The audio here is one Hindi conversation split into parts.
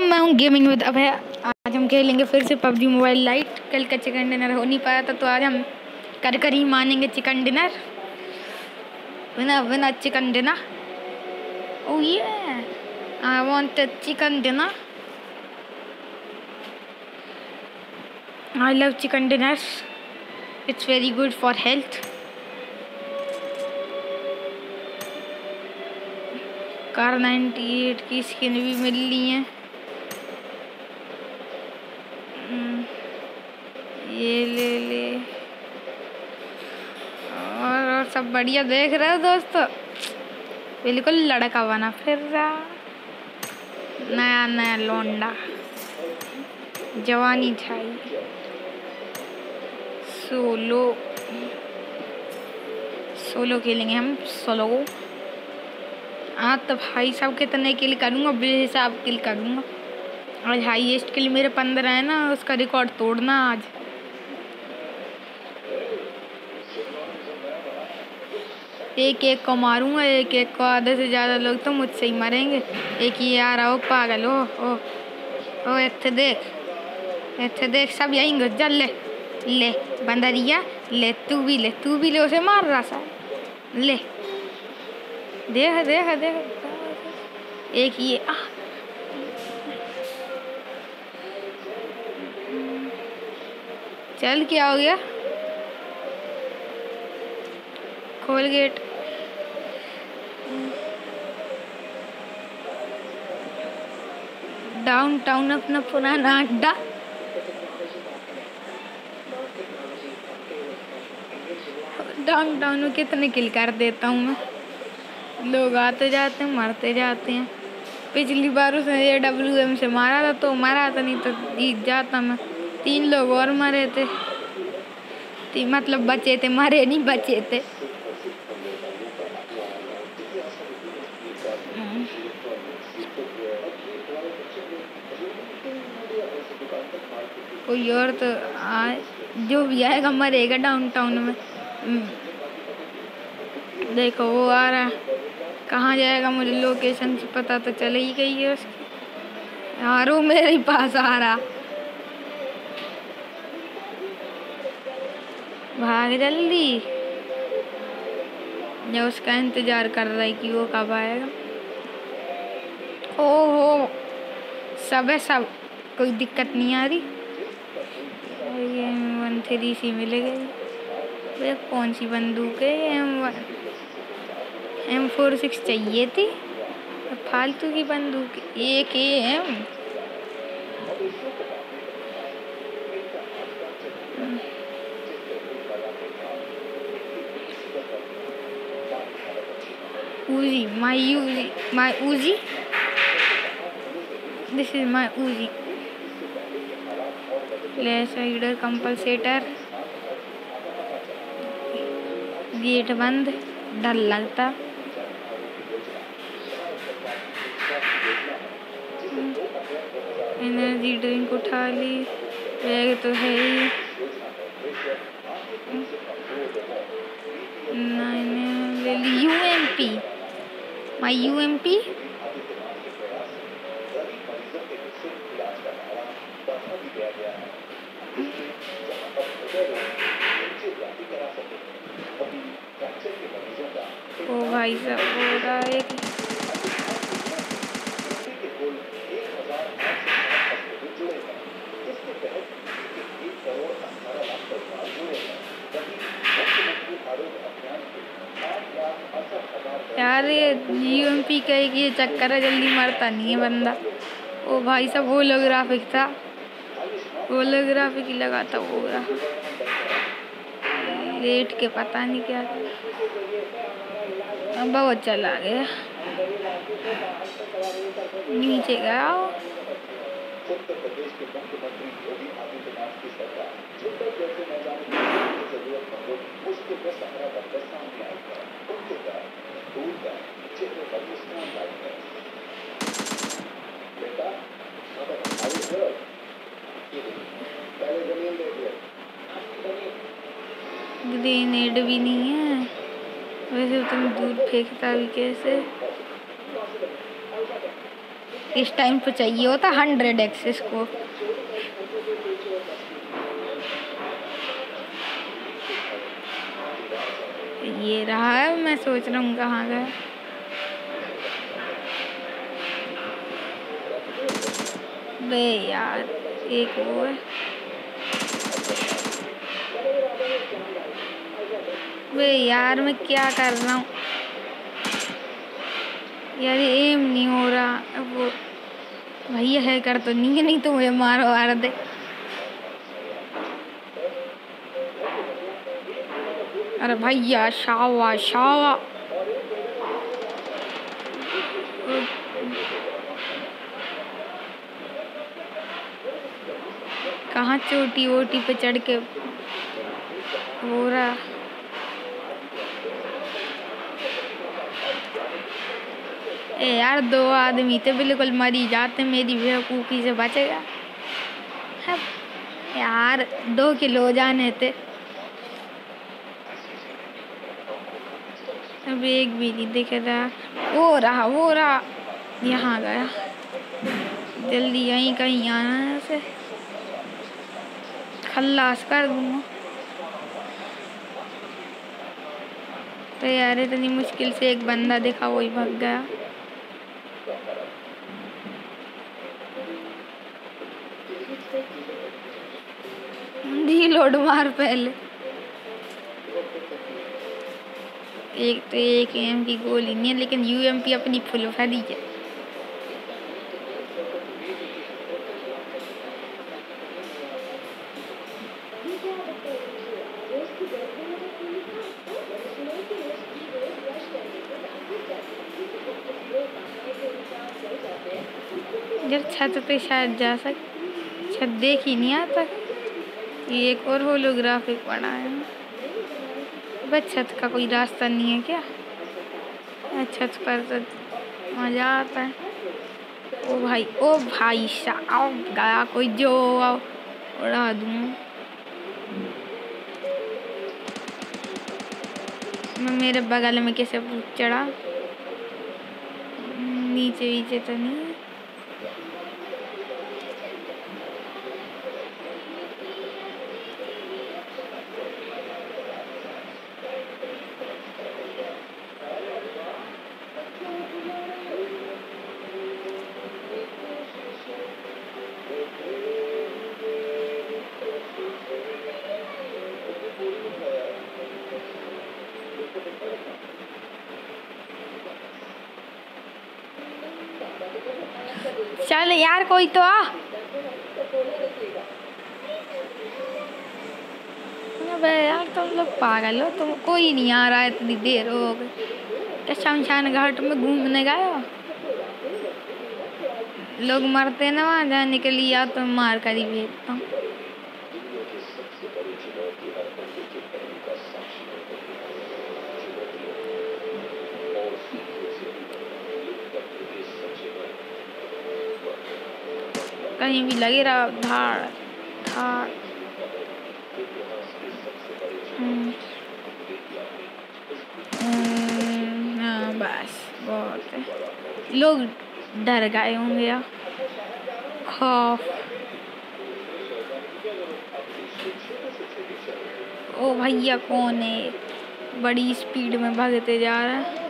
मैं हूँ गेमिंग विद अभय। आज हम खेलेंगे फिर से पबजी मोबाइल लाइट कल का चिकन डिनर हो नहीं पाया था तो आज हम कर कर ही मानेंगे चिकन डिनर विना विना chicken dinner oh yeah I want chicken dinner I love chicken dinner it's very good for health Kar 98 की स्किन भी मिल रही है। ये ले ले। और, और सब बढ़िया देख रहे हो दोस्तों? बिल्कुल लड़का बना फिर रहा। नया नया लोंडा। जवानी छाई सोलो। सोलो खेलेंगे हम सोलो हाँ तो भाई साहब कितने किल करूँगा? बेहिसाब किल करूँगा। आज हाईएस्ट किल मेरे पंद्रह है ना उसका रिकॉर्ड तोड़ना आज। एक एक को मारूँगा एक एक को आधे से ज़्यादा लोग तो मुझसे ही मरेंगे। एक ये आ रहा हो पागल हो ओ ओ इतने देख इतने देख, सब यहीं घुस जा, ले ले, बंदरिया, ले, तू भी ले, तू भी ले, उसे मार रहा सा। ले, देख देख देख, एक ये, आ। चल, क्या हो गया? खोल गेट। डाउन टाउन अपना पुराना अड्डा। डाउन टाउन में कितने किल कर देता हूँ मैं। लोग आते जाते हैं, मरते जाते हैं। पिछली बार उसने ये डब्ल्यू एम से मारा था तो मारा था नहीं तो जीत जाता मैं। तीन लोग और मरे थे। मतलब बचे थे, मरे नहीं बचे थे। कोई और तो आ, जो भी आएगा मरेगा डाउन टाउन में। हम्म। देखो वो आ रहा है। कहाँ जाएगा मुझे लोकेशन से पता तो चले ही गई है उसकी। यार वो मेरे पास आ रहा। भाग जल्दी। या उसका इंतज़ार कर रहा है कि वो कब आएगा। ओहो सब है सब। कोई दिक्कत नहीं आ रही। थ्री सी मिल गई वे कौन सी बंदूक है एम एम फोर सिक्स चाहिए थी फालतू की बंदूक एक A M Uzi, my Uzi, my Uzi. This is my Uzi. Hider compensator. Gate बंद, डर लगता। एनर्जी ड्रिंक उठा ली बैग तो है ही। मैंने ले ली U M P my U M P ओ भाई साहब हो रहा है कि यार, ये पी का एक ये चक्कर है, जल्दी मरता नहीं है बंदा। ओ भाई साहब होलोग्राफिक था। होलोग्राफिक ही लगा था वो लेट के पता नहीं क्या बहुत चला गया। नीचे गया। ग्रेनेड भी नहीं है। वैसे तुम दूर फेंकता भी कैसे? किस टाइम पे चाहिए होता हंड्रेड एक्स इसको ये रहा है, मैं सोच रहा हूँ कहाँ गया। बे यार, एक वो है बे, यार मैं क्या कर रहा हूँ? यार एम नहीं हो रहा। वो भैया है, कर तो नहीं है, नहीं तो मुझे मारो मार दे। अरे भैया, शावा शावा। कहाँ चोटी वोटी पे चढ़ के हो रहा? ए यार, दो आदमी थे बिल्कुल मरी जाते, मेरी बेवकूफ़ी से बचेगा यार, दो किलो जाने थे। अब एक भी नहीं दिख रहा। वो रहा वो रहा। यहाँ गया। जल्दी यहीं कहीं आना है उसे। खल्लास कर दूँगा। तो यार, इतनी मुश्किल से एक बंदा देखा वही भाग गया। दी लोड मार पहले। एक तो एक एम की गोली नहीं है, लेकिन यू एम पी अपनी फुल भरी है। छत पे शायद जा सक छत देख ही नहीं आता। ये एक और होलोग्राफिक पड़ा है। बस छत का कोई रास्ता नहीं है क्या? छत पर तो मज़ा आता है। ओ भाई ओ भाई साहब गया कोई जो, आओ, उड़ा दूँ। मैं मेरे बगल में कैसे चढ़ा। नीचे वीचे तो नहीं। चल यार कोई तो। आ अबे यार, तुम लोग पागल हो, तुम कोई नहीं आ रहा है, इतनी देर हो गई। क्या शमशान घाट में घूमने गए हो? लोग मरते ना वहाँ जाने के लिए, या तो मार कर ही भेजता हूँ। कहीं भी लगे रहा। हम्म, हाँ बस बहुत लोग डर गए होंगे खौफ। ओ भैया कौन है? बड़ी स्पीड में भागते जा रहा है।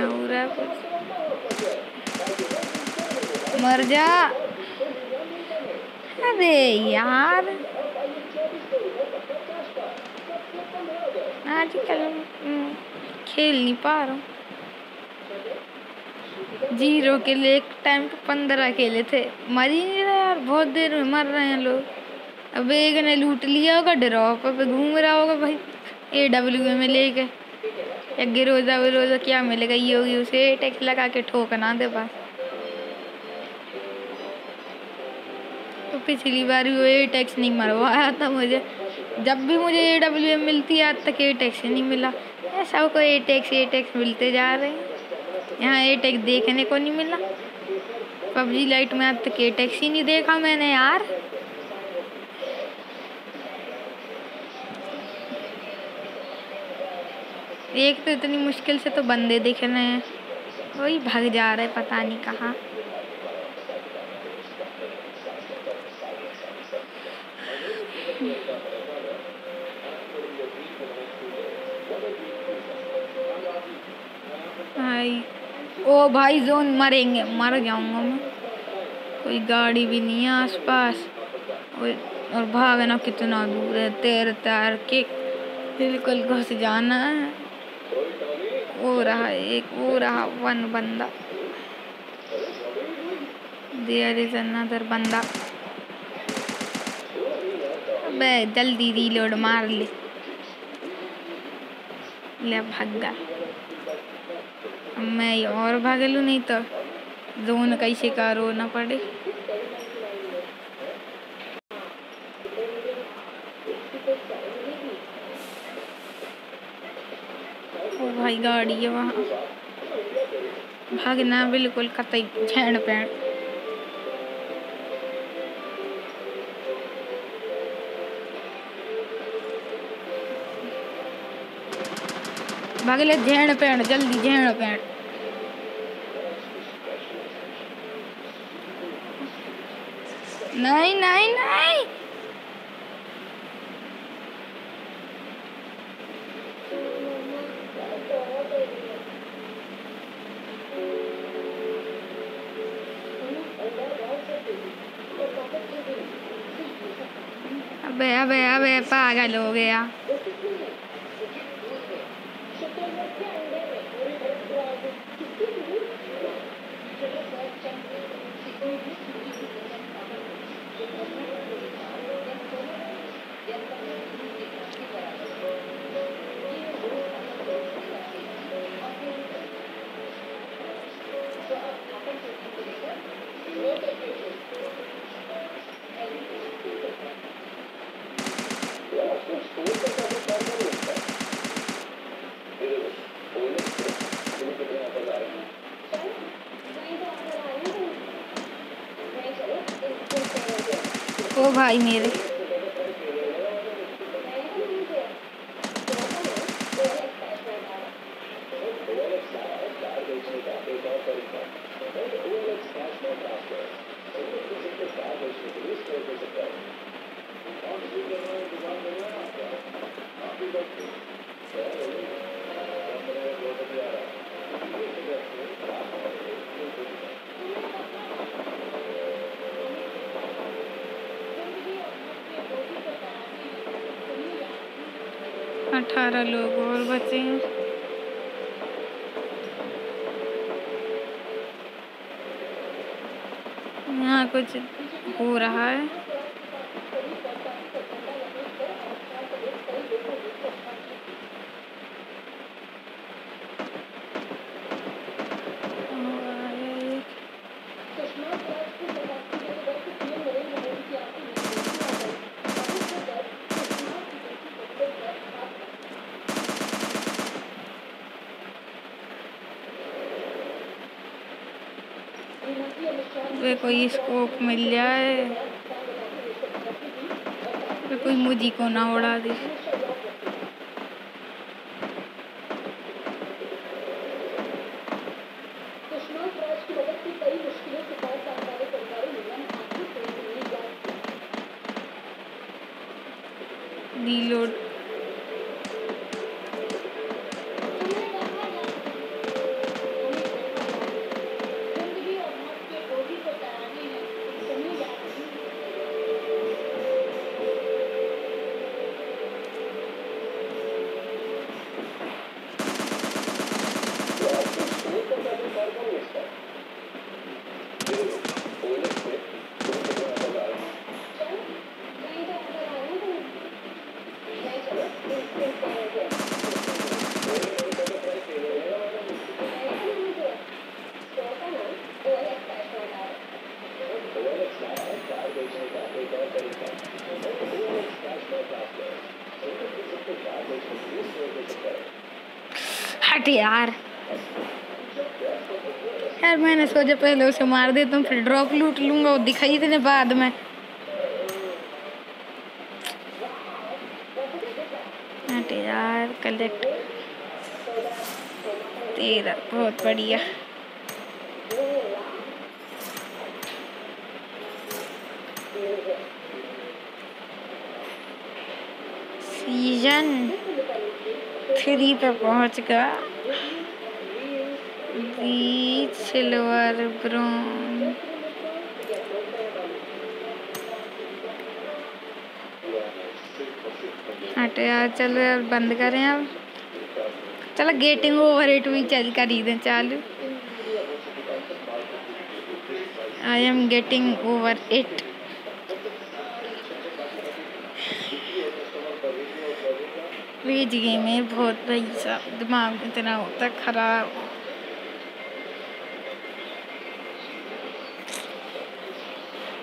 हो रहा है कुछ। मर जा। अरे यार। आजकल हम्म, खेल नहीं पा रहा ज़ीरो के लिए एक टाइम पे पंद्रह खेले थे। मर ही नहीं रहा यार बहुत देर में मर रहे हैं लोग। अब एक ने लूट लिया होगा ड्रॉप पे घूम रहा होगा भाई। ए डब्ल्यू में लेके। या गिरोजा विरोजा क्या मिलेगा ये होगी उसे। टैक्स लगा के ठोकना दे बस। पिछली बार वो ए टैक्स नहीं मरवाया था मुझे। जब भी मुझे ए डब्ल्यू एम मिलती है, आज तक ए टैक्स नहीं मिला। सबको ए टैक्स ए टैक्स मिलते जा रहे हैं। यहाँ ए टैक्स देखने को नहीं मिला। पबजी लाइट में आज तक ए टैक्स ही नहीं देखा मैंने यार। एक तो इतनी मुश्किल से तो बंदे दिख रहे हैं। वही भाग जा रहे पता नहीं कहाँ। भाई ओ भाई जोन मरेंगे, मर जाऊँगा मैं। कोई गाड़ी भी नहीं है आसपास। और भागना कितना दूर है, तैर तैर के बिल्कुल घुस जाना है। वो रहा एक वो रहा वन बंदा। देयर इज़ अनदर बंदा। अबे जल्दी रीलोड मार ले ले भाग मैं और भाग लूँ नहीं तो जोन का शिकार हो ना पड़े ओ भाई गाड़ी है वहाँ भागना बिल्कुल कतई छेड़ पेड़ भागले झेड़ पेड़ जल्दी झेड़ पेड़ नहीं नहीं नहीं। अबे अबे अबे, पागल हो गया। ओ भाई मेरे अठारह लोग और बचे हैं। यहाँ कुछ हो रहा है। कोई स्कोप मिल जाए कोई मुझी को ना उड़ा दे। हट यार। यार, मैंने सोचा पहले उसे मार देता हूँ, फिर ड्रॉप लूट लूँगा, वो दिखाई देने बाद में। यार कलेक्ट तेरा बहुत बढ़िया। सीज़न थ्री पे पहुँच गया। बीच सिल्वर ब्रोन हटे यार, चलो यार, बंद करें अब। चलो गेटिंग ओवर एट भी चल कर ही दें, चालू। I am getting over it वीज गेम में बहुत भाई साहब, दिमाग इतना होता खराब।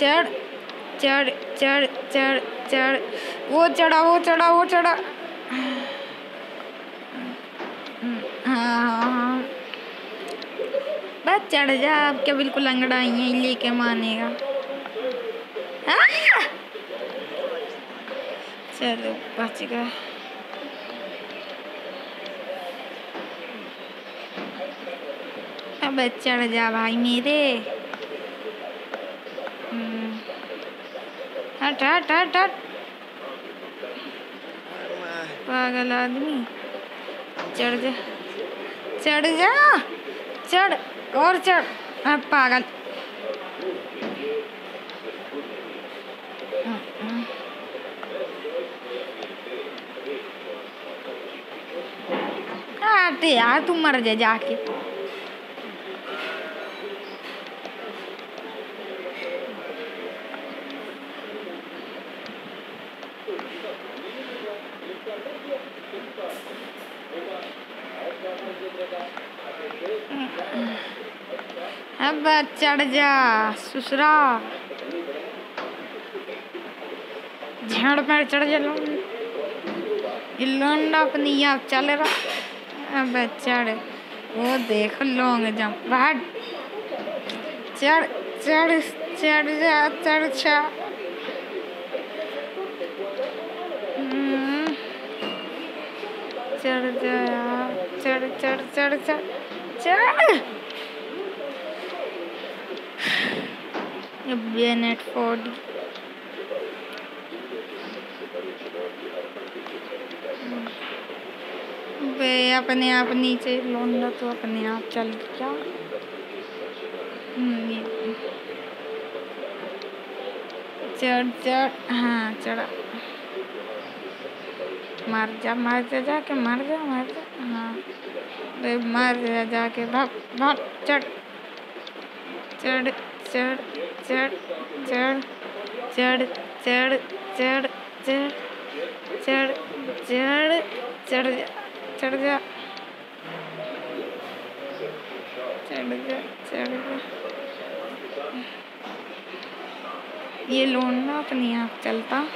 चढ़ चढ़ चढ़ चढ़ चढ़। वो चढ़ा वो चढ़ा वो चढ़ा। हाँ बस चढ़ जा, अब क्या बिल्कुल अंगड़ा ही है लेके मानेगा। चलो, बच गए। अब चढ़ जा भाई मेरे। हट हट हट पागल आदमी। चढ़ जा। चढ़ जा। चढ़, और चढ़। अब पागल। यार, तू मर जा जाके अब चढ़ जा, ससुरा। झाड़ पर चढ़ जा लोंडा अपनी आप चल रहा। अब चढ़, वो देख लॉन्ग जंप भाग चढ़ चढ़ चढ़ जा चढ़ जा। हम्म। चढ़ जा, चढ़ चढ़ चढ़ चढ़। चढ़। बेनेट फोर्ड बे अपने आप नीचे लौंडा तो अपने आप चल गया। हम्म, चढ़ चढ़ हाँ चढ़ा। मर जा मर जा जाके मर जा मर जा हाँ। बे मर जा जाके भाग भाग चढ़। चढ़ चढ़। चढ़ चढ़ चढ़ चढ़ चढ़ चढ़ चढ़ चढ़ चढ़ जा चढ़ जा। चढ़ जा चढ़ जा। ये लोन ना अपने आप चलता।